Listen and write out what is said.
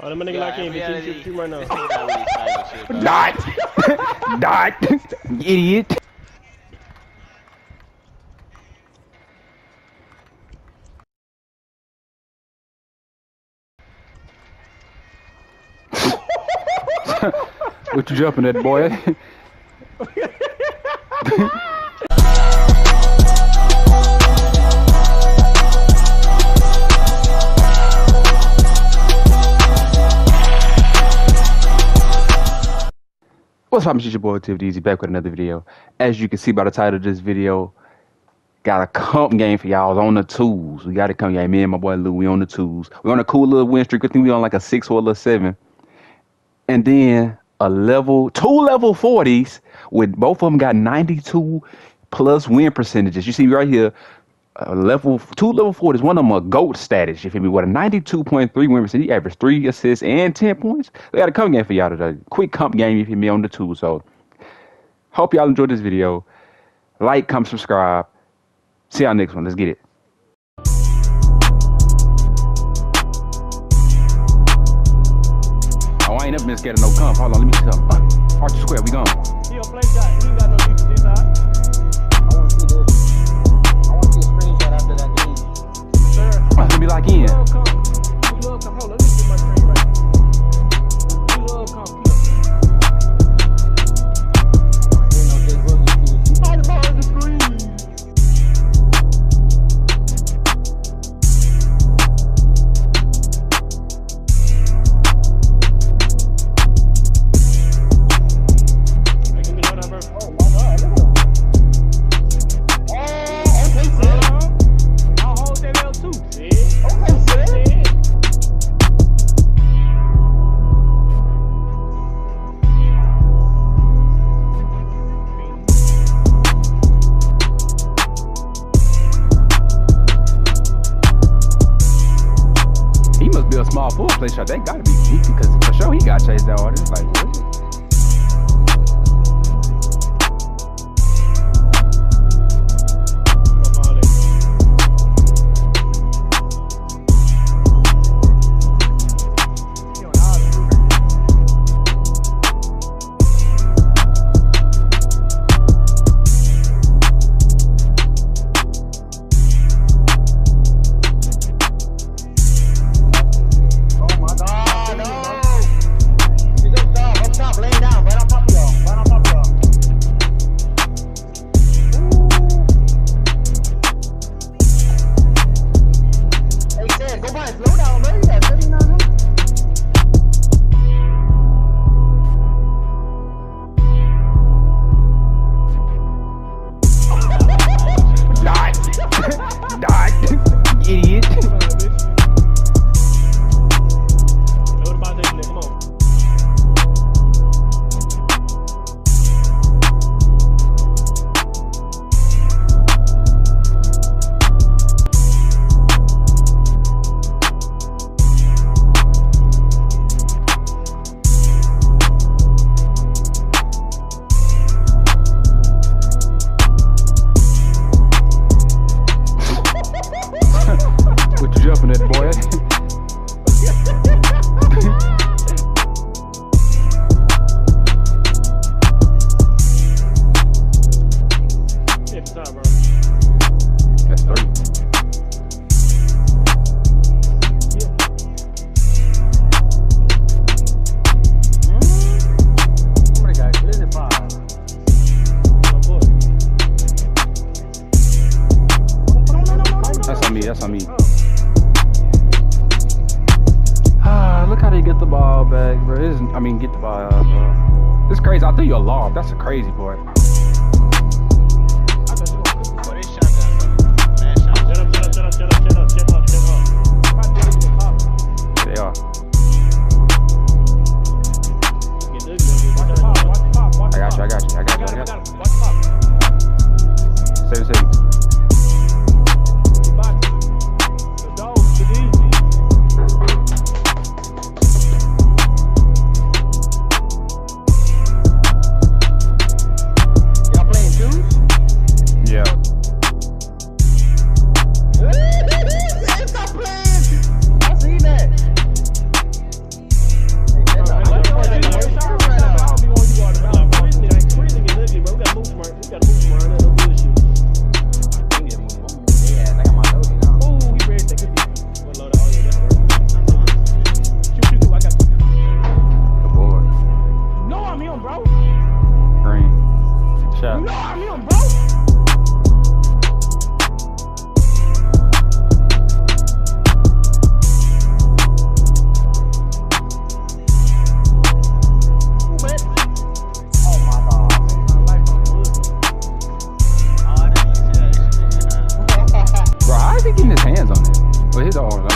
Oh, them nigga lock in. They shoot, shoot, shoot right now. This nigga not really sniping shit, bro. Dot! Dot! Idiot! what you jumping at, boy? What's up, it's your boy OTF Deezy back with another video. As you can see by the title of this video, got a comp game for y'all on the tools. We got to come, game. Me and my boy Lou, we on the tools. We on a cool little win streak. I think we on like a six or a seven. And then a level, two level 40s with both of them got 92 plus win percentages. You see right here, uh, level two level 40s. One of a GOAT status. You feel me? With a 92.3 win percentage. He averaged three assists and 10 points. We got a comp game for y'all today. Quick comp game, If you feel me, on the tools. So hope y'all enjoyed this video. Like, comment, subscribe. See y'all next one. Let's get it. Oh, I ain't never been scared of no comp. Hold on, let me see something. Archer Square, we gone. Sir. Uh, let me lock in. Small full play shot. they gotta be deep because for sure he got chased out. It's like, what? Jumping at, boy? The bro. That's three. That's on me. That's on me. I mean, get the uh, bro. It's crazy. I threw you a lob. That's a crazy boy. They are. I got you. I got you. I got you. I got you. I got on.